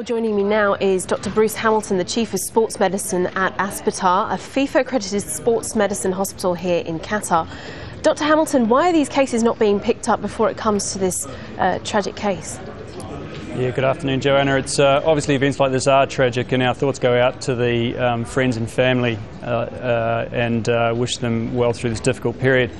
Well, joining me now is Dr. Bruce Hamilton, the Chief of Sports Medicine at Aspetar, a FIFA accredited sports medicine hospital here in Qatar. Dr. Hamilton, why are these cases not being picked up before it comes to this uh, tragic case? Yeah, good afternoon, Joanna. It's uh, obviously events like this are tragic, and our thoughts go out to the um, friends and family uh, uh and uh, wish them well through this difficult period.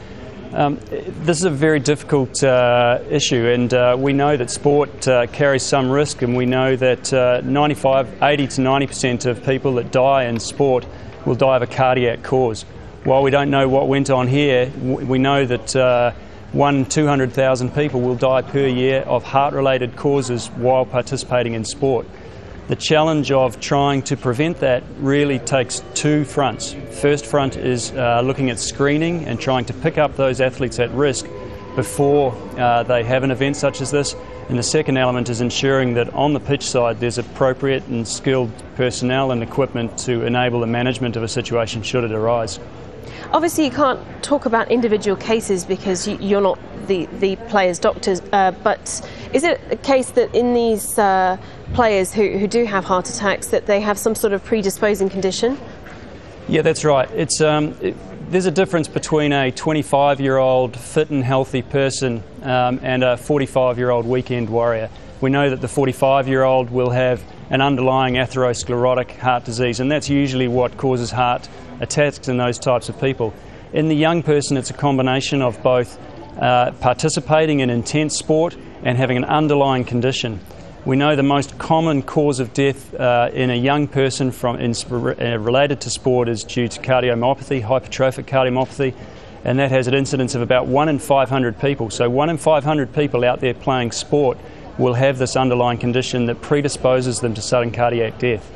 Um, this is a very difficult uh, issue, and uh, we know that sport uh, carries some risk, and we know that uh, 95, 80 to 90 percent of people that die in sport will die of a cardiac cause. While we don't know what went on here, we know that uh, one 200,000 people will die per year of heart-related causes while participating in sport. The challenge of trying to prevent that really takes two fronts. First front is uh, looking at screening and trying to pick up those athletes at risk before uh, they have an event such as this. And the second element is ensuring that on the pitch side there's appropriate and skilled personnel and equipment to enable the management of a situation should it arise. Obviously, you can't talk about individual cases because you're not the, the players' doctors, uh, but is it a case that in these uh, players who, who do have heart attacks that they have some sort of predisposing condition? Yeah, that's right. It's, um, it, there's a difference between a 25 year old fit and healthy person um, and a 45 year old weekend warrior. We know that the 45 year old will have an underlying atherosclerotic heart disease, and that's usually what causes heart attacks in those types of people. In the young person, it's a combination of both uh, participating in intense sport and having an underlying condition. We know the most common cause of death uh, in a young person from in, uh, related to sport is due to cardiomyopathy, hypertrophic cardiomyopathy, and that has an incidence of about 1 in 500 people. So 1 in 500 people out there playing sport will have this underlying condition that predisposes them to sudden cardiac death.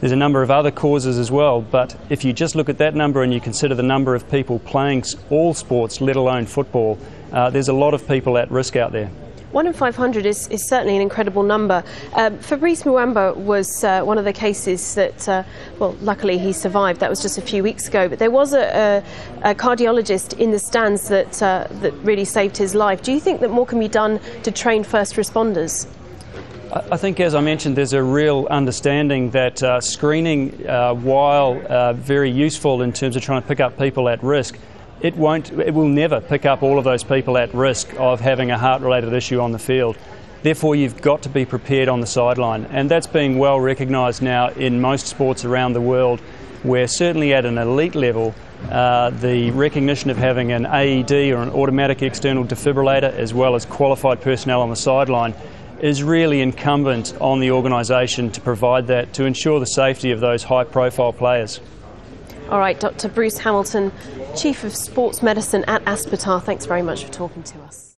There's a number of other causes as well, but if you just look at that number and you consider the number of people playing all sports, let alone football, uh, there's a lot of people at risk out there. One in 500 is, is certainly an incredible number. Um, Fabrice Muamba was uh, one of the cases that, uh, well, luckily he survived. That was just a few weeks ago. But there was a, a, a cardiologist in the stands that, uh, that really saved his life. Do you think that more can be done to train first responders? I think, as I mentioned, there's a real understanding that uh, screening, uh, while uh, very useful in terms of trying to pick up people at risk, it won't, it will never pick up all of those people at risk of having a heart-related issue on the field. Therefore, you've got to be prepared on the sideline, and that's being well recognised now in most sports around the world, where certainly at an elite level, uh, the recognition of having an AED or an automatic external defibrillator, as well as qualified personnel on the sideline, is really incumbent on the organisation to provide that to ensure the safety of those high profile players. All right, Dr. Bruce Hamilton, Chief of Sports Medicine at Aspetar, thanks very much for talking to us.